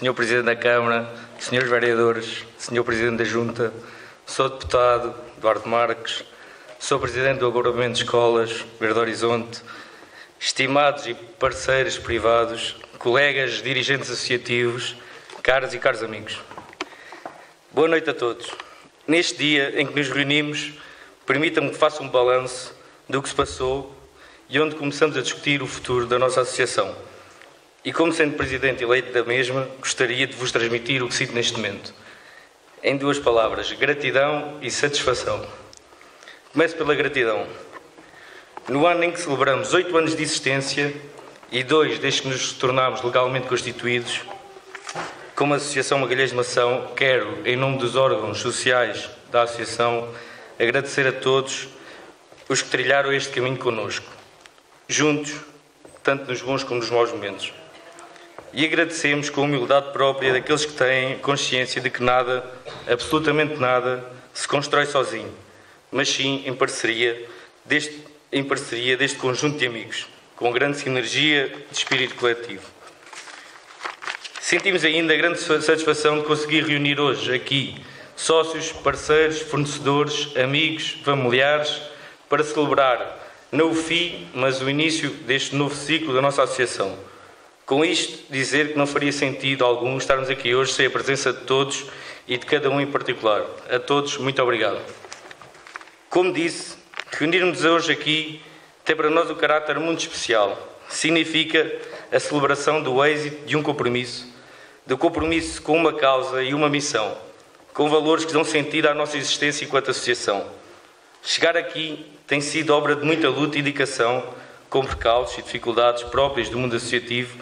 Sr. Presidente da Câmara, Srs. Vereadores, Sr. Presidente da Junta, sou deputado Eduardo Marques, sou Presidente do Agrupamento de Escolas Verde Horizonte, estimados e parceiros privados, colegas dirigentes associativos, caras e caros amigos. Boa noite a todos. Neste dia em que nos reunimos, permita-me que faça um balanço do que se passou e onde começamos a discutir o futuro da nossa associação. E como sendo presidente eleito da mesma, gostaria de vos transmitir o que sinto neste momento. Em duas palavras, gratidão e satisfação. Começo pela gratidão. No ano em que celebramos oito anos de existência e dois desde que nos tornámos legalmente constituídos, como Associação Magalhães de Mação, quero, em nome dos órgãos sociais da Associação, agradecer a todos os que trilharam este caminho connosco, juntos, tanto nos bons como nos maus momentos. E agradecemos com a humildade própria daqueles que têm consciência de que nada, absolutamente nada, se constrói sozinho, mas sim em parceria deste, em parceria deste conjunto de amigos, com grande sinergia de espírito coletivo. Sentimos ainda a grande satisfação de conseguir reunir hoje aqui sócios, parceiros, fornecedores, amigos, familiares, para celebrar não o fim, mas o início deste novo ciclo da nossa associação. Com isto, dizer que não faria sentido algum estarmos aqui hoje sem a presença de todos e de cada um em particular. A todos, muito obrigado. Como disse, reunirmos hoje aqui tem para nós um caráter muito especial. Significa a celebração do êxito de um compromisso, do compromisso com uma causa e uma missão, com valores que dão sentido à nossa existência enquanto associação. Chegar aqui tem sido obra de muita luta e dedicação, com percalços e dificuldades próprias do mundo associativo,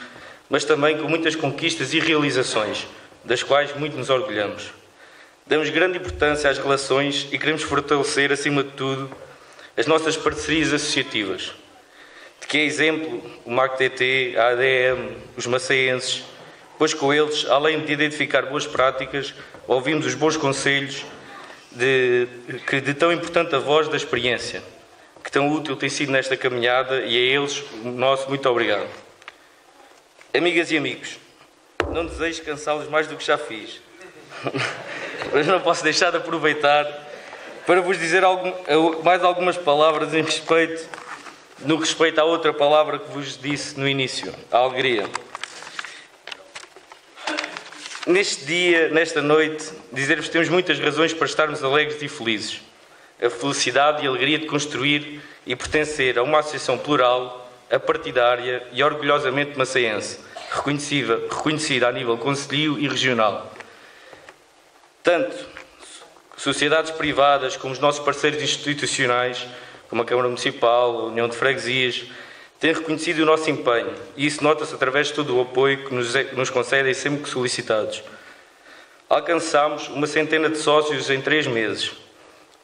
mas também com muitas conquistas e realizações, das quais muito nos orgulhamos. Damos grande importância às relações e queremos fortalecer, acima de tudo, as nossas parcerias associativas. De que é exemplo o MAC-TT, a ADM, os macaenses, pois com eles, além de identificar boas práticas, ouvimos os bons conselhos de, que de tão importante a voz da experiência, que tão útil tem sido nesta caminhada e a eles o nosso muito obrigado. Amigas e amigos, não desejo cansá-los mais do que já fiz, mas não posso deixar de aproveitar para vos dizer algum, mais algumas palavras em respeito, no respeito à outra palavra que vos disse no início, a alegria. Neste dia, nesta noite, dizer-vos que temos muitas razões para estarmos alegres e felizes. A felicidade e a alegria de construir e pertencer a uma associação plural, apartidária e orgulhosamente maçaense, reconhecida, reconhecida a nível concelhio e regional. Tanto sociedades privadas como os nossos parceiros institucionais, como a Câmara Municipal, a União de Freguesias, têm reconhecido o nosso empenho e isso nota-se através de todo o apoio que nos, nos concedem sempre que solicitados. Alcançámos uma centena de sócios em três meses.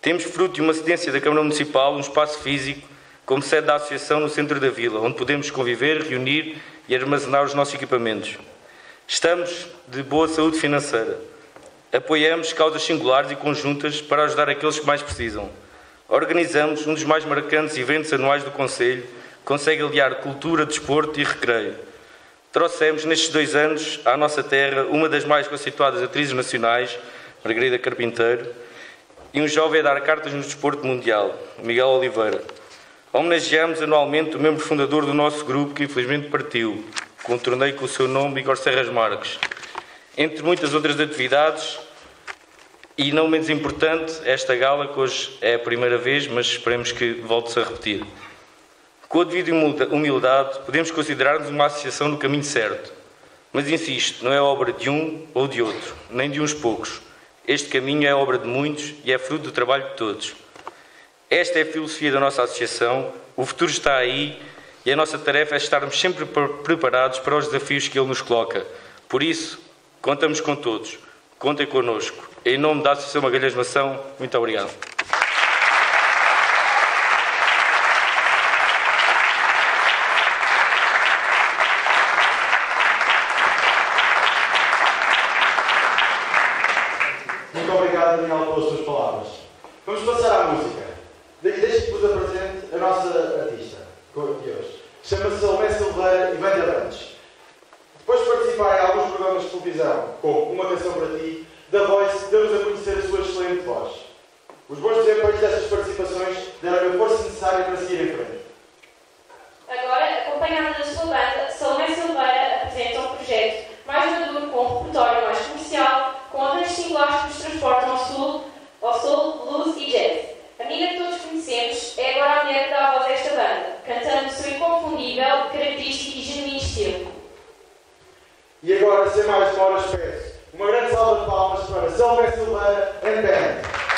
Temos, fruto de uma cedência da Câmara Municipal, um espaço físico como sede da Associação no centro da vila, onde podemos conviver, reunir e armazenar os nossos equipamentos. Estamos de boa saúde financeira. Apoiamos causas singulares e conjuntas para ajudar aqueles que mais precisam. Organizamos um dos mais marcantes eventos anuais do Conselho, consegue aliar cultura, desporto e recreio. Trouxemos nestes dois anos à nossa terra uma das mais conceituadas atrizes nacionais, Margarida Carpinteiro, e um jovem a dar cartas no desporto mundial, Miguel Oliveira. Homenageamos anualmente o membro fundador do nosso grupo, que infelizmente partiu, com um torneio com o seu nome, Igor Serras Marques. Entre muitas outras atividades, e não menos importante, esta gala, que hoje é a primeira vez, mas esperemos que volte-se a repetir. Com a devida humildade, podemos considerar-nos uma associação no caminho certo. Mas insisto, não é obra de um ou de outro, nem de uns poucos. Este caminho é obra de muitos e é fruto do trabalho de todos. Esta é a filosofia da nossa associação, o futuro está aí e a nossa tarefa é estarmos sempre preparados para os desafios que ele nos coloca. Por isso, contamos com todos. Contem connosco. Em nome da Associação Magalhães Mação, muito obrigado. Muito obrigado, Daniel, pelas suas palavras. Vamos passar à música. E deixe que vos apresente a nossa artista de hoje. Chama-se Salomé Silveira e vem de Abrantes. Depois de participar em alguns programas de televisão, como Uma Canção para Ti, da Voice, deu-nos a conhecer a sua excelente voz. Os bons desempenhos destas participações deram a força necessária para seguir em frente. Agora, acompanhada da sua banda, Salomé Silveira apresenta um projeto mais maduro, com um repertório mais comercial, com arranjos singulares que nos transportam ao sul, ao soul, blues e jazz. A menina que todos conhecemos é agora a mulher que dá a voz a esta banda, cantando o seu inconfundível, característico e genuíno estilo. E agora, sem mais demoras, peço uma grande salva de palmas para Salomé Silveira and Band.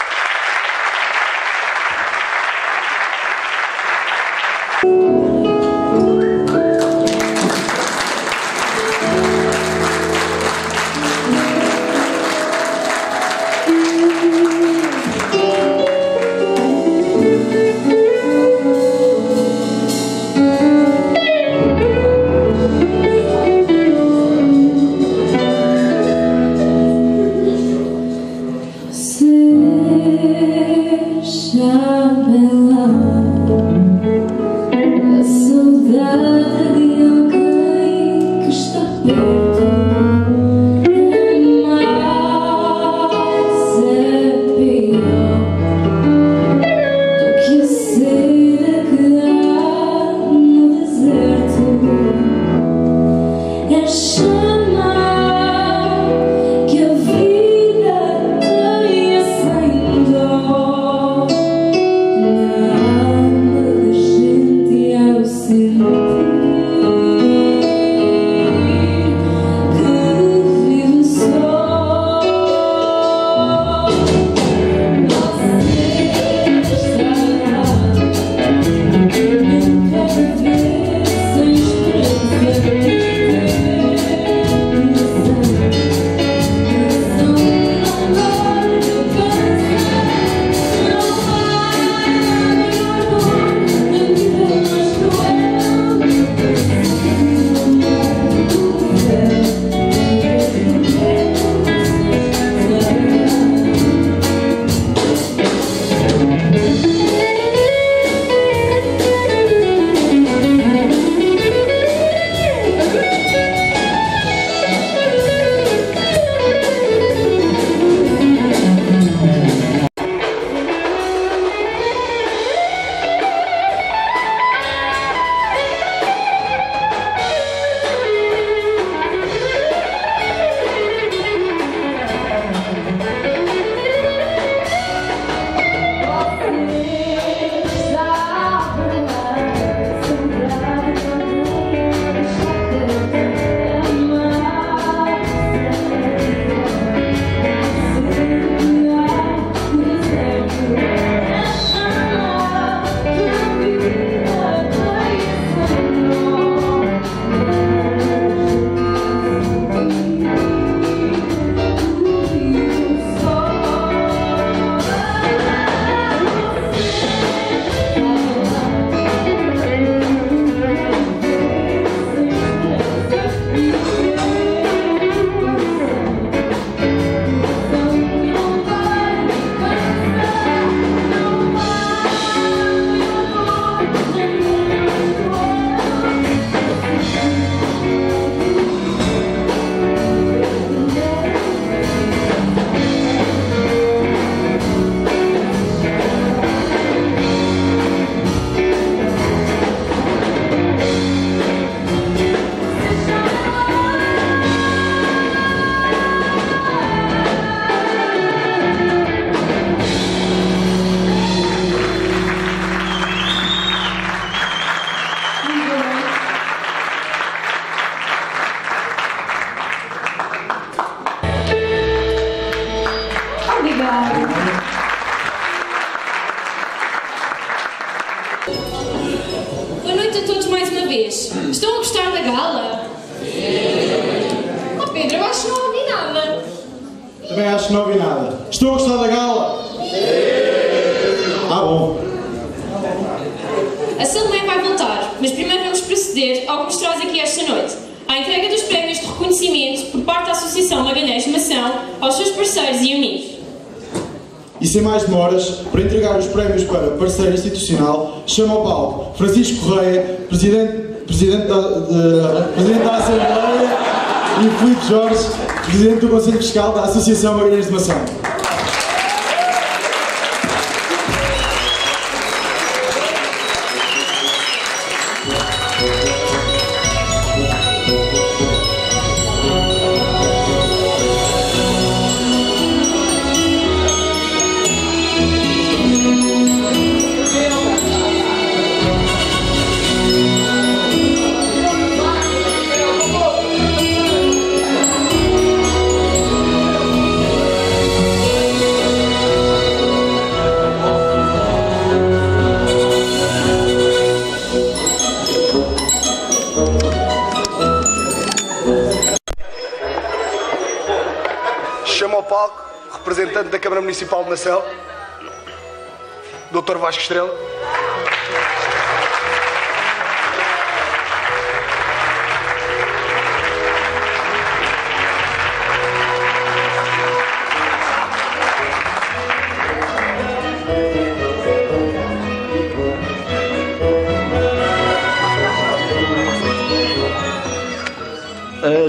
Yes. Vai voltar, mas primeiro vamos proceder ao que nos traz aqui esta noite. A entrega dos prémios de reconhecimento por parte da Associação Magalhães de Mação aos seus parceiros e amigos. E sem mais demoras, para entregar os prémios para parceiro institucional, chama ao palco Francisco Correia, Presidente, presidente, da, de, presidente da Assembleia, e Filipe Jorge, Presidente do Conselho Fiscal da Associação Magalhães de Mação. Nacel, Dr. Vasco Estrela.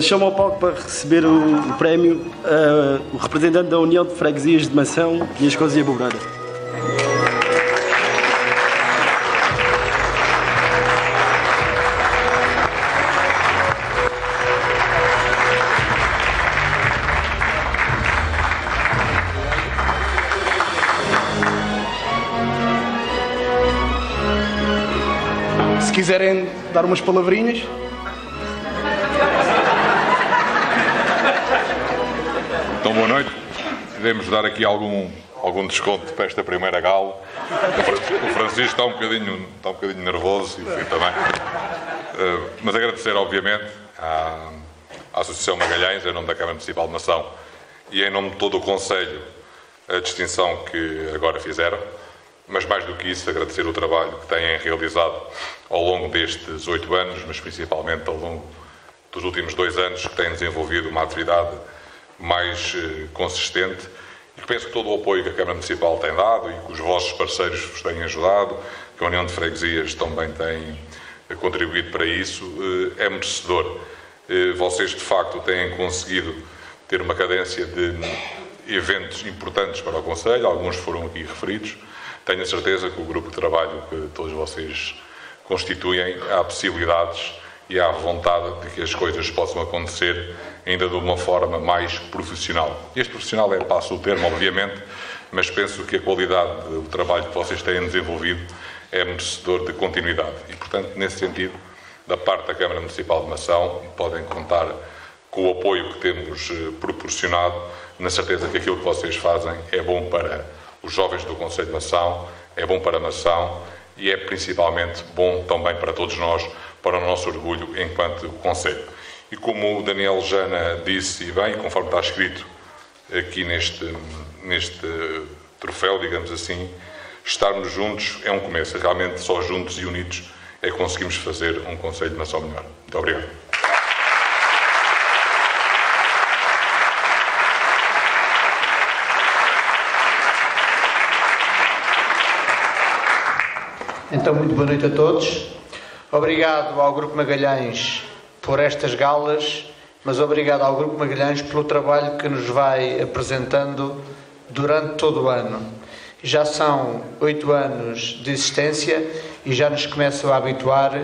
Chamo ao palco para receber o, o prémio uh, o representante da União de Freguesias de Mação, Pinhas e Abobrada. Se quiserem dar umas palavrinhas. Devemos dar aqui algum, algum desconto para esta primeira gala. O Francisco, está, um bocadinho, está um bocadinho nervoso e Filipe também. Uh, mas agradecer, obviamente, à, à Associação Magalhães, em nome da Câmara Municipal de Mação e em nome de todo o Conselho, a distinção que agora fizeram. Mas mais do que isso, agradecer o trabalho que têm realizado ao longo destes oito anos, mas principalmente ao longo dos últimos dois anos, que têm desenvolvido uma atividade mais eh, consistente e que penso que todo o apoio que a Câmara Municipal tem dado e que os vossos parceiros vos têm ajudado, que a União de Freguesias também tem eh, contribuído para isso, eh, é merecedor. Vocês, de facto, têm conseguido ter uma cadência de eventos importantes para o Conselho, alguns foram aqui referidos. Tenho a certeza que o grupo de trabalho que todos vocês constituem, há possibilidades e há vontade de que as coisas possam acontecer ainda de uma forma mais profissional. Este profissional é passo o termo, obviamente, mas penso que a qualidade do trabalho que vocês têm desenvolvido é merecedor de continuidade. E, portanto, nesse sentido, da parte da Câmara Municipal de Mação, podem contar com o apoio que temos eh, proporcionado, na certeza que aquilo que vocês fazem é bom para os jovens do Conselho de Mação, é bom para a nação e é principalmente bom também para todos nós, para o nosso orgulho enquanto Conselho. E como o Daniel Jana disse, e bem, conforme está escrito aqui neste, neste troféu, digamos assim, estarmos juntos é um começo. Realmente só juntos e unidos é que conseguimos fazer um Conselho Nação melhor. Muito obrigado. Então, muito boa noite a todos. Obrigado ao Grupo Magalhães por estas galas, mas obrigado ao Grupo Magalhães pelo trabalho que nos vai apresentando durante todo o ano. Já são oito anos de existência e já nos começam a habituar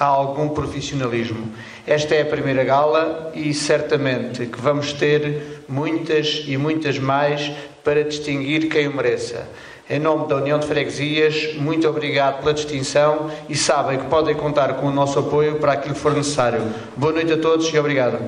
a algum profissionalismo. Esta é a primeira gala e certamente que vamos ter muitas e muitas mais para distinguir quem o mereça. Em nome da União de Freguesias, muito obrigado pela distinção e sabem que podem contar com o nosso apoio para aquilo que for necessário. Boa noite a todos e obrigado.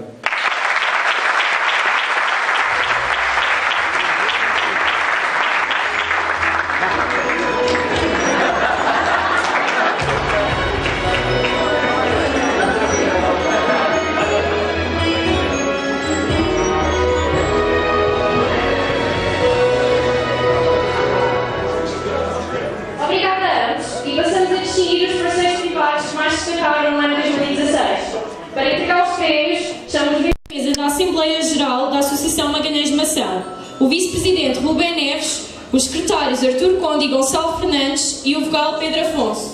E o vogal Pedro Afonso.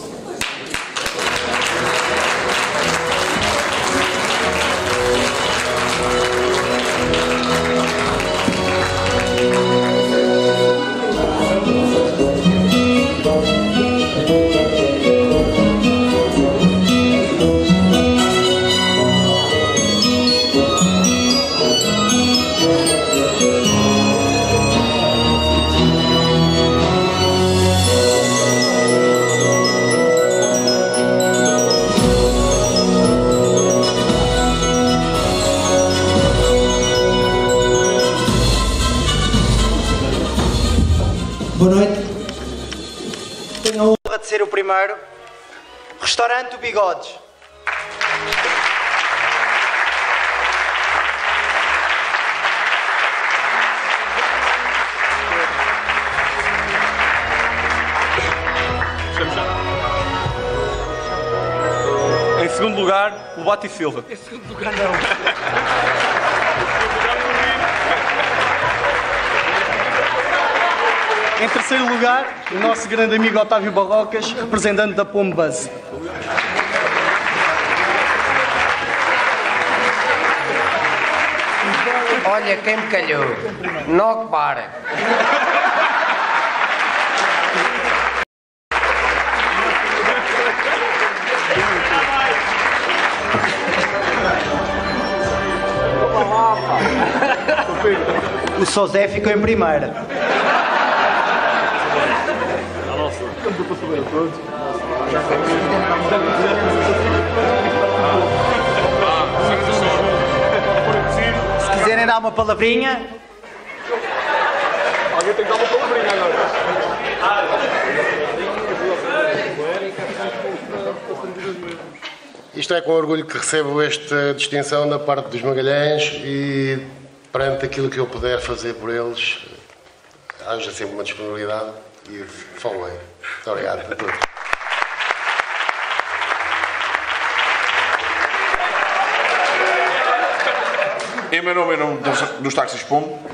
O Bati Silva. Em segundo lugar, não. Em terceiro lugar, o nosso grande amigo Otávio Barrocas, representante da Pombas. Olha quem me calhou. Não para. O Sozé ficou em primeira. Se quiserem dar uma palavrinha, Alguém tem que dar uma palavrinha agora. Isto é com orgulho que recebo esta distinção da parte dos Magalhães e perante aquilo que eu puder fazer por eles, haja sempre uma disponibilidade e falei. Muito obrigado a todos. Em meu nome, em nome dos, dos Pombo,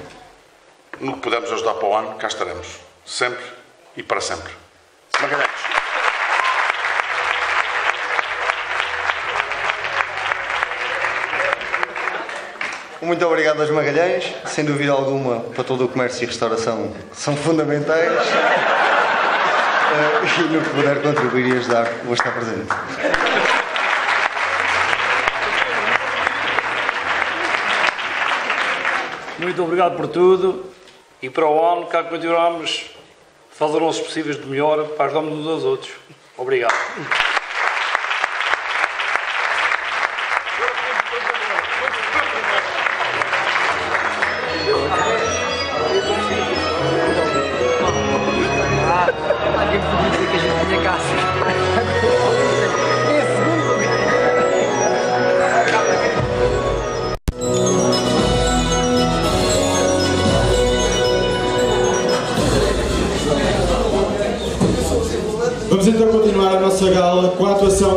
no que pudermos ajudar para o ano, cá estaremos. Sempre e para sempre. Magalhães. Muito obrigado aos Magalhães, sem dúvida alguma, para todo o comércio e restauração são fundamentais. Eh, E no que puder contribuir e ajudar, vou estar presente. Muito obrigado por tudo e para o ano cá continuamos fazer os nossos possíveis de melhor para ajudarmos uns aos outros. Obrigado.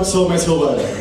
A atuação de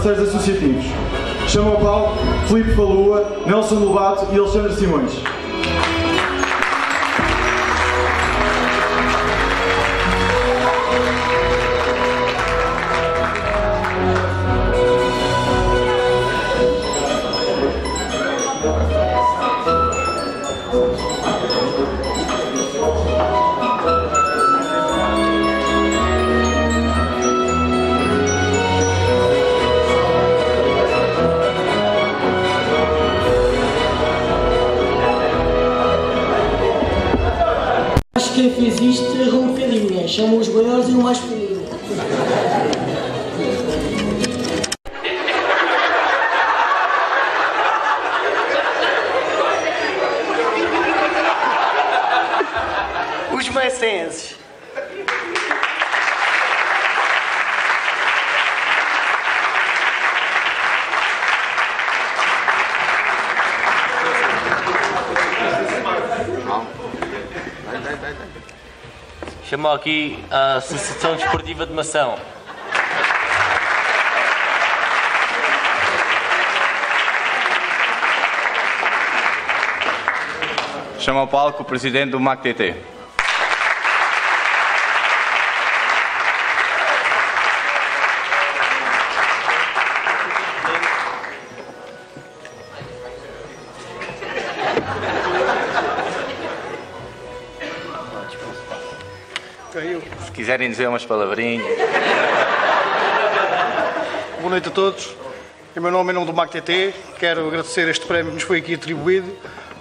parceiros associativos. Chamo ao palco Filipe Falua, Nelson Lobato e Alexandre Simões. Acho que quem fez isto errou um bocadinho, né? chamam os maiores e o mais pequenino. Os mecenses. Chamou aqui a Associação Desportiva de Mação. Chama ao palco o presidente do MAC-TT. Quiserem dizer umas palavrinhas. Boa noite a todos. Em meu nome, em nome do MAC-TT, quero agradecer este prémio que nos foi aqui atribuído,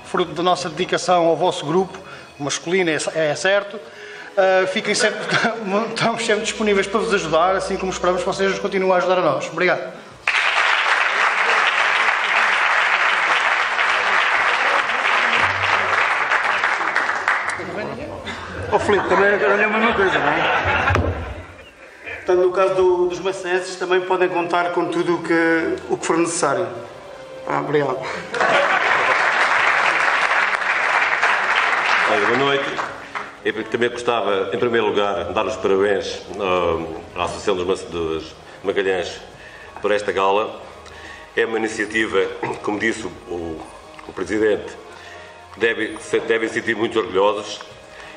fruto da nossa dedicação ao vosso grupo, masculino, é, é certo. Ah, fiquem sempre, estamos sempre disponíveis para vos ajudar, assim como esperamos que vocês nos continuem a ajudar a nós. Obrigado. Ó oh, Filipe, também era a mesma coisa, não é? Portanto, no caso do, dos macenses, também podem contar com tudo o que, o que for necessário. Ah, obrigado. Olha, boa noite. Eu também gostava, em primeiro lugar, de dar os parabéns ah, à Associação dos dos Magalhães por esta gala. É uma iniciativa, como disse o, o Presidente, que deve, devem sentir muito orgulhosos.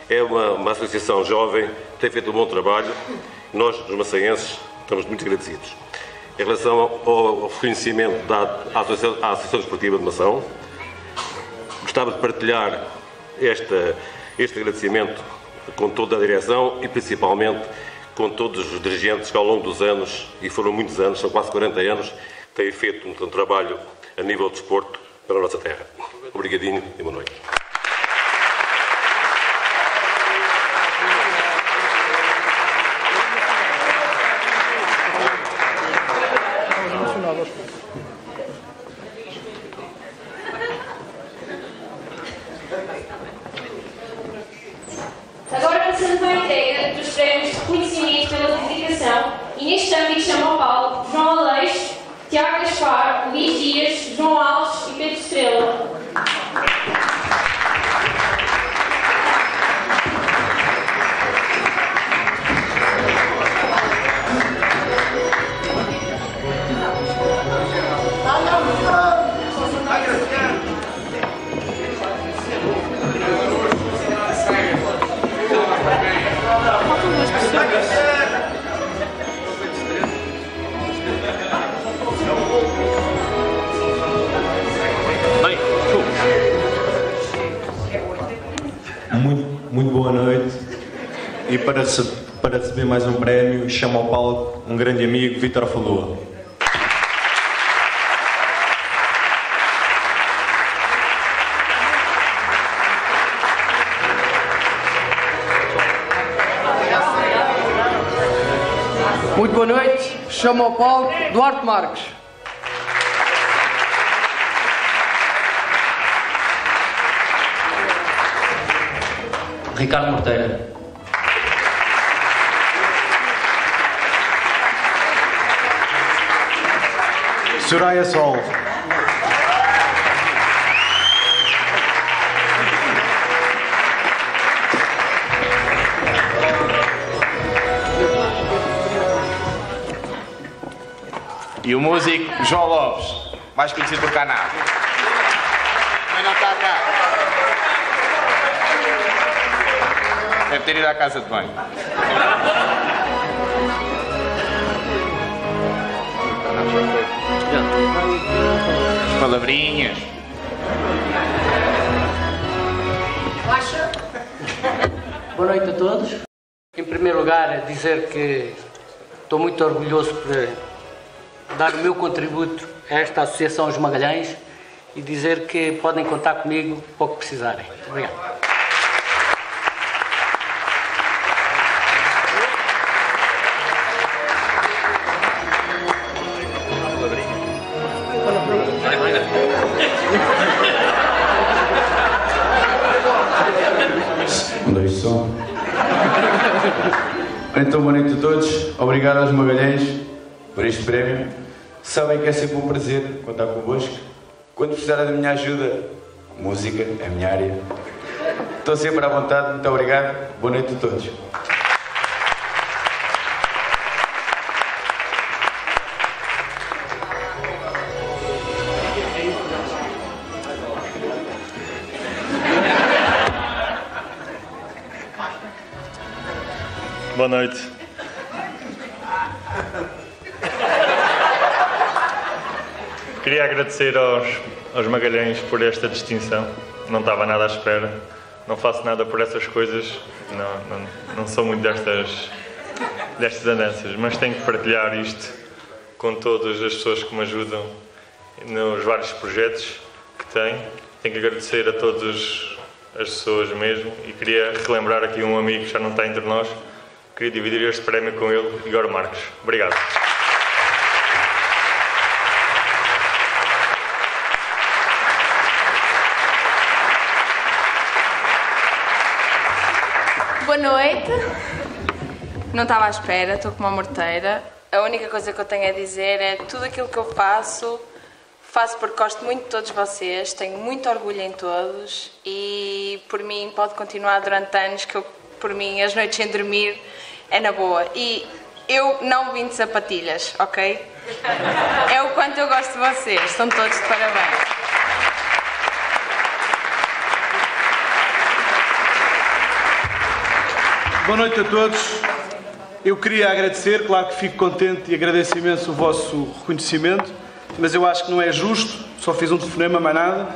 É uma, uma associação jovem, tem feito um bom trabalho. Nós, os maçanhenses, estamos muito agradecidos. Em relação ao, ao reconhecimento dado à Associação, à Associação Desportiva de Mação, gostava de partilhar esta, este agradecimento com toda a direção e principalmente com todos os dirigentes que ao longo dos anos, e foram muitos anos, são quase 40 anos, têm feito um, um trabalho a nível de desporto para a nossa terra. Obrigadinho e boa noite. Para, rece- para receber mais um prémio, chamo ao palco um grande amigo, Vítor Falua. Muito boa noite. Chamo ao palco Duarte Marques. Ricardo Morteira. Soraya Sol. E o músico João Lopes, mais conhecido por Caná. Mas não está cá. Deve ter ido à casa de banho. Não, as palavrinhas. Boa noite a todos. Em primeiro lugar, dizer que estou muito orgulhoso por dar o meu contributo a esta Associação Os Magalhães e dizer que podem contar comigo para o que precisarem. Obrigado. Então, boa noite a todos. Obrigado aos Magalhães por este prémio. Sabem que é sempre um prazer contar convosco. Quando precisarem da minha ajuda, música é a minha área. Estou sempre à vontade. Muito obrigado. Boa noite a todos. Boa noite. Queria agradecer aos, aos Magalhães por esta distinção. Não estava nada à espera. Não faço nada por essas coisas. Não, não, não sou muito destas, destas andanças. Mas tenho que partilhar isto com todas as pessoas que me ajudam nos vários projetos que tenho. Tenho que agradecer a todas as pessoas mesmo. E queria relembrar aqui um amigo que já não está entre nós. Queria dividir este prémio com ele, Igor Marques. Obrigado. Boa noite. Não estava à espera, estou com uma morteira. A única coisa que eu tenho a dizer é tudo aquilo que eu faço, faço porque gosto muito de todos vocês, tenho muito orgulho em todos e por mim pode continuar durante anos que eu, por mim as noites sem dormir é na boa. E eu não vim de sapatilhas, ok? É o quanto eu gosto de vocês, são todos de parabéns. Boa noite a todos. Eu queria agradecer, claro que fico contente e agradeço imenso o vosso reconhecimento, mas eu acho que não é justo, só fiz um telefonema, mais nada.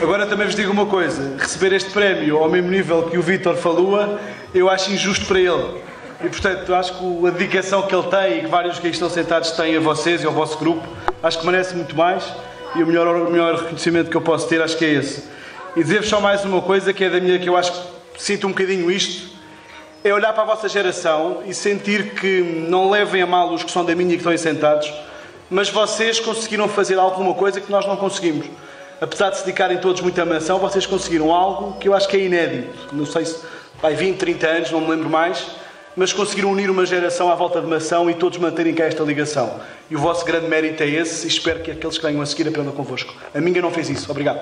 Agora também vos digo uma coisa: receber este prémio ao mesmo nível que o Vítor falou, eu acho injusto para ele. E portanto, acho que a dedicação que ele tem e que vários que estão sentados têm a vocês e ao vosso grupo, acho que merece muito mais e o melhor, o melhor reconhecimento que eu posso ter, acho que é esse. E dizer-vos só mais uma coisa que é da minha, que eu acho que sinto um bocadinho isto é olhar para a vossa geração e sentir que não levem a mal os que são da minha e que estão aí sentados, mas vocês conseguiram fazer alguma coisa que nós não conseguimos. Apesar de se dedicarem todos muito à maçã, vocês conseguiram algo que eu acho que é inédito. Não sei se vai 20, 30 anos, não me lembro mais, mas conseguiram unir uma geração à volta de maçã e todos manterem cá esta ligação. E o vosso grande mérito é esse e espero que aqueles que venham a seguir aprendam convosco. A minha não fez isso. Obrigado.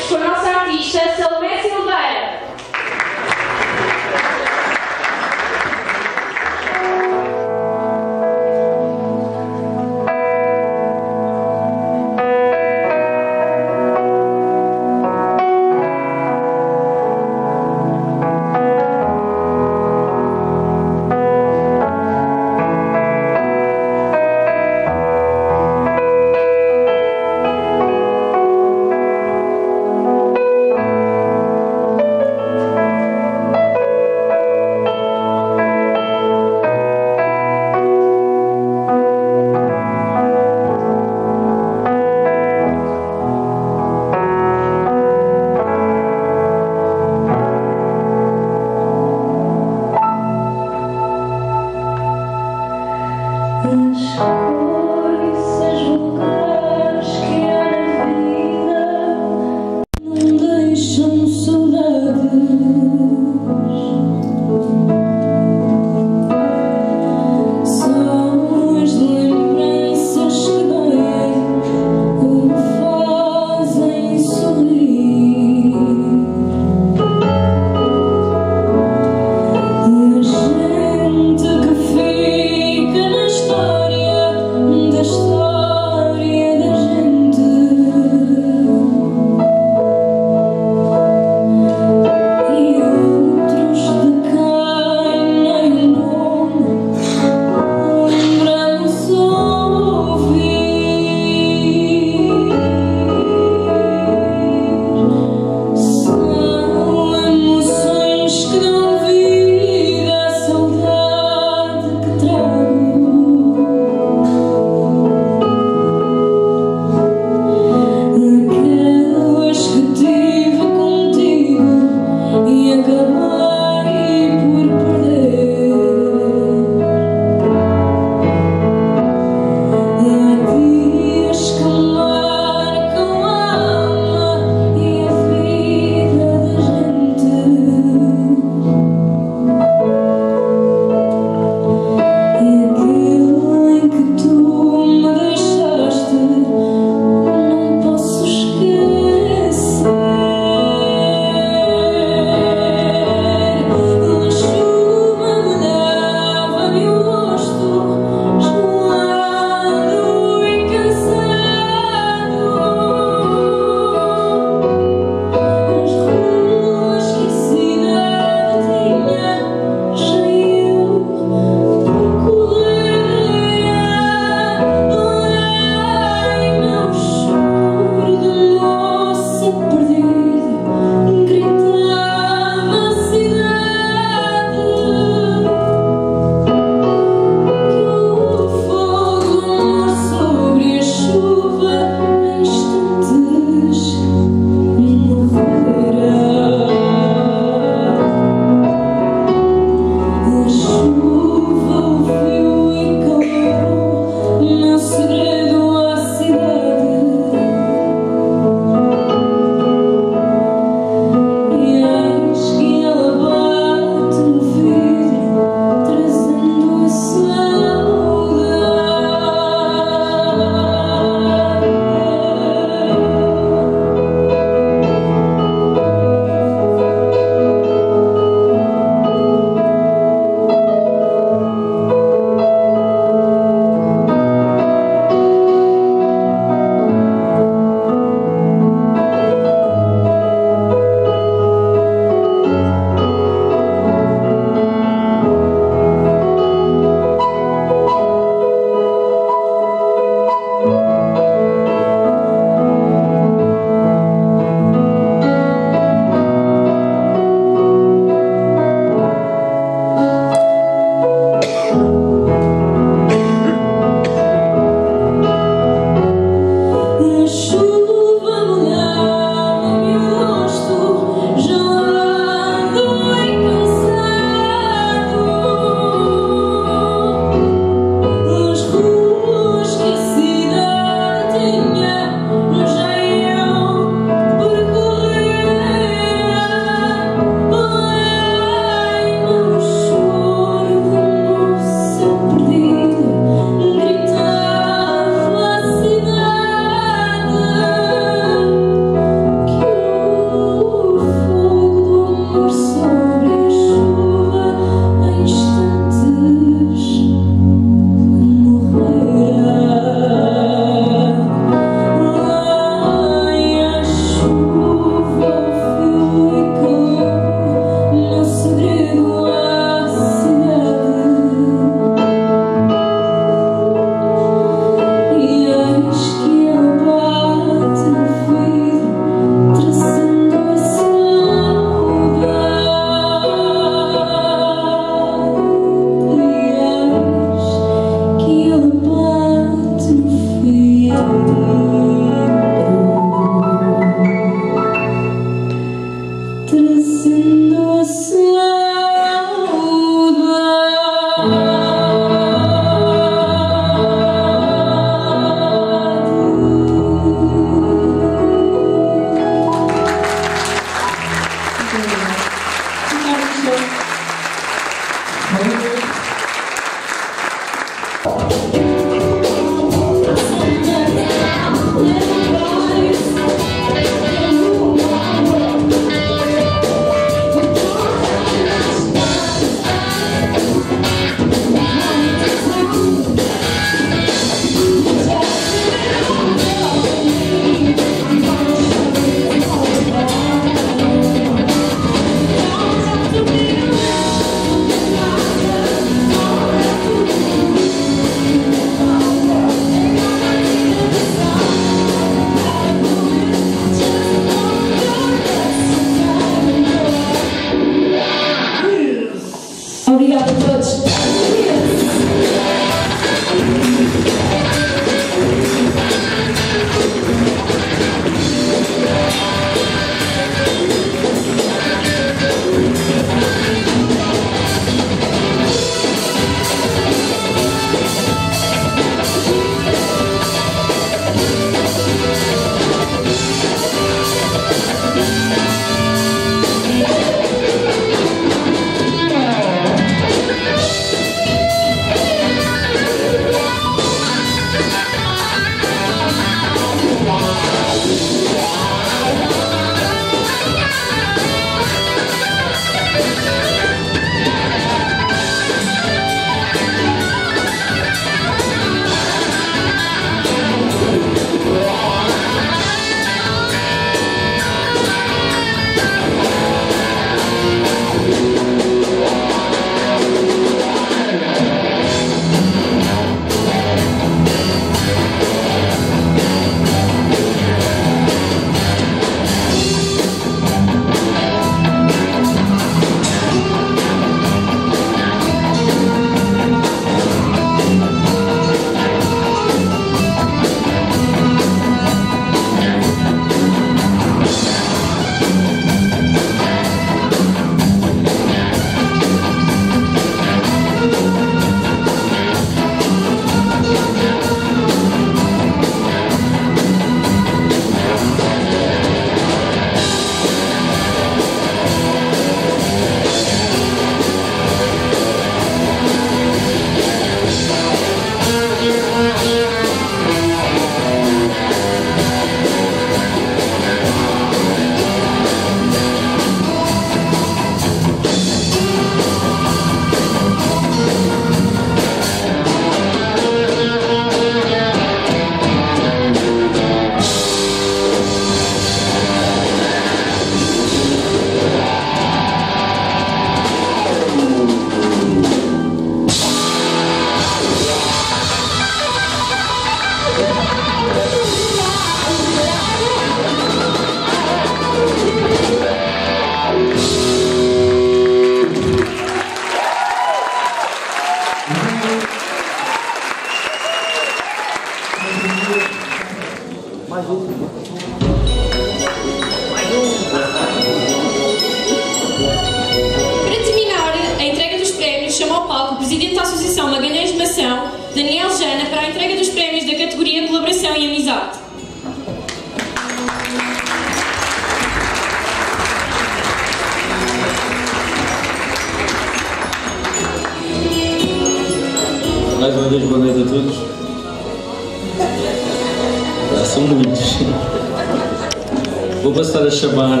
Chamar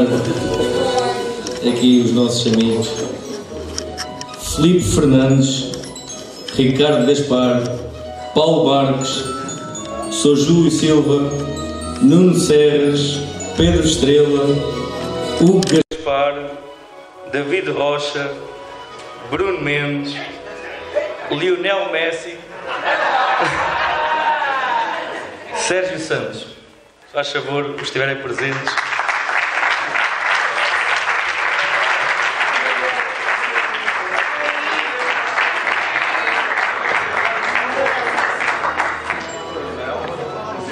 aqui os nossos amigos Felipe Fernandes, Ricardo Gaspar, Paulo Barques, Sou Júlio Silva, Nuno Serras, Pedro Estrela, Hugo Gaspar, David Rocha, Bruno Mendes, Lionel Messi, Sérgio Santos. Faz favor, os estiverem presentes.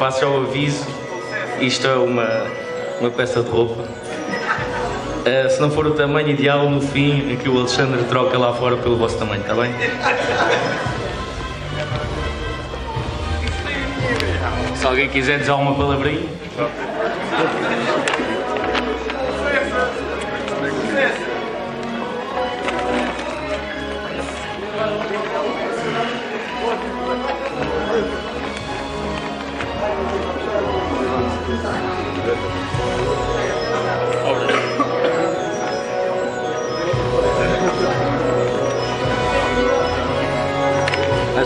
Faço já o aviso, isto é uma, uma peça de roupa. Eh, se não for o tamanho ideal, no fim, é que o Alexandre troca lá fora pelo vosso tamanho, está bem? Se alguém quiser dizer alguma palavrinha.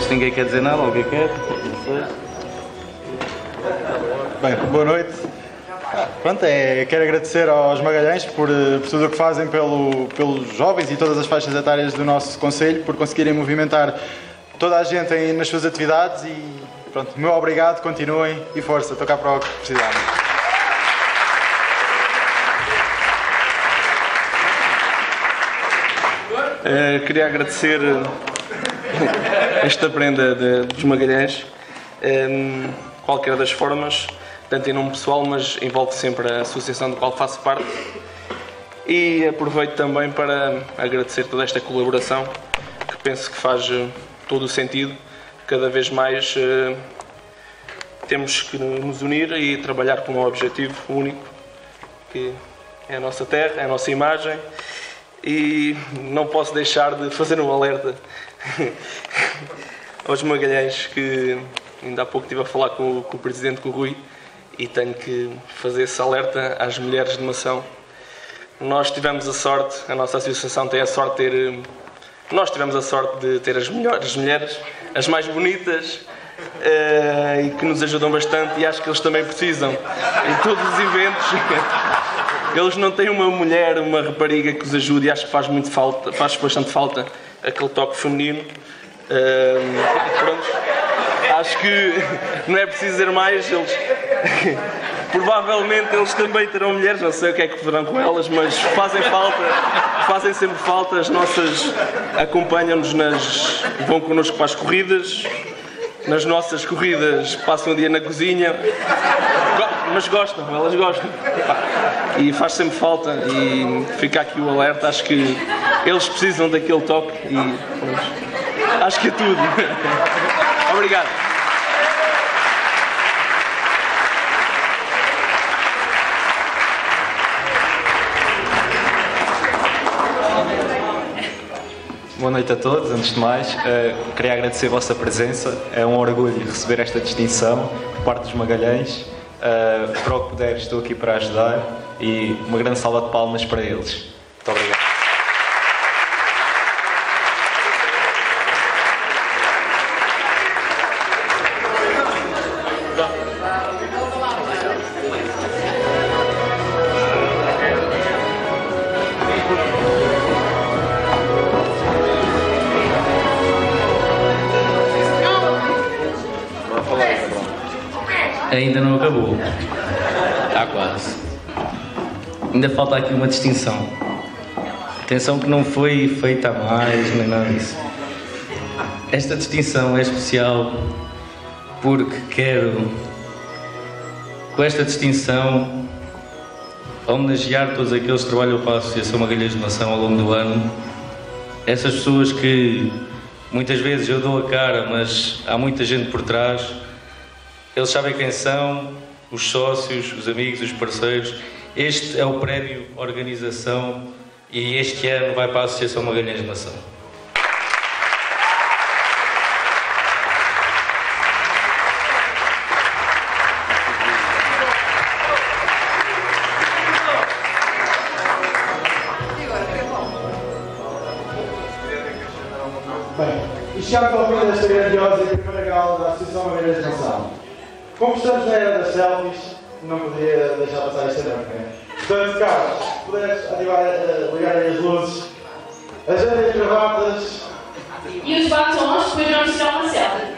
Que ninguém quer dizer nada, alguém quer? Bem, boa noite. Ah, Pronto, é, quero agradecer aos Magalhães por, eh, por tudo o que fazem pelo, pelos jovens e todas as faixas etárias do nosso Conselho, por conseguirem movimentar toda a gente em- nas suas atividades e pronto, meu obrigado, continuem e força, estou cá para o que precisarem. Eh, queria agradecer esta prenda de- dos Magalhães, em qualquer das formas, tanto em nome pessoal, mas envolve sempre a associação do qual faço parte. E aproveito também para agradecer toda esta colaboração, que penso que faz eh, todo o sentido. Cada vez mais eh, temos que nos unir e trabalhar com um objetivo único, que é a nossa terra, é a nossa imagem e não posso deixar de fazer um alerta aos Magalhães que ainda há pouco estive a falar com, o- com o Presidente, com o Rui, e tenho que fazer esse alerta às mulheres de Mação. Nós tivemos a sorte, a nossa associação tem a sorte de ter. Nós tivemos a sorte de ter as melhores mulheres, as mais bonitas, eh, e que nos ajudam bastante, e acho que eles também precisam. Em todos os eventos. Eles não têm uma mulher, uma rapariga que os ajude e acho que faz muito falta, faz bastante falta aquele toque feminino. Pronto. Acho que não é preciso dizer mais, eles provavelmente eles também terão mulheres, não sei o que é que farão com elas, mas fazem falta, fazem sempre falta, as nossas acompanham-nos nas. vão connosco para as corridas, nas nossas corridas passam o dia na cozinha, mas gostam, elas gostam. E faz sempre falta e fica aqui o alerta, acho que eles precisam daquele toque e pronto. acho que é tudo. Obrigado. Boa noite a todos. Antes de mais, eh, queria agradecer a vossa presença. É um orgulho receber esta distinção por parte dos Magalhães. Eh, para o que puder, estou aqui para ajudar e uma grande salva de palmas para eles. Muito obrigado. Ainda não acabou. Está quase. Ainda falta aqui uma distinção. Atenção que não foi feita a mais, nem nada disso. Esta distinção é especial porque quero, com esta distinção, homenagear todos aqueles que trabalham para a Associação Magalhães de Nação ao longo do ano. Essas pessoas que muitas vezes eu dou a cara, mas há muita gente por trás. Eles sabem quem são, os sócios, os amigos, os parceiros. Este é o prémio Organização e este ano vai para a Associação Magalhães de Nação. Bem, e chegamos ao fim desta grandiosa e primeira gala da Associação Magalhães de Nação. Como estamos na era das selfies, não poderia deixar passar esta noite, não? Portanto, Carlos, se puderes ativar, eh, ligar as luzes, as as gravatas, E os batons, depois vamos tirar uma selfie.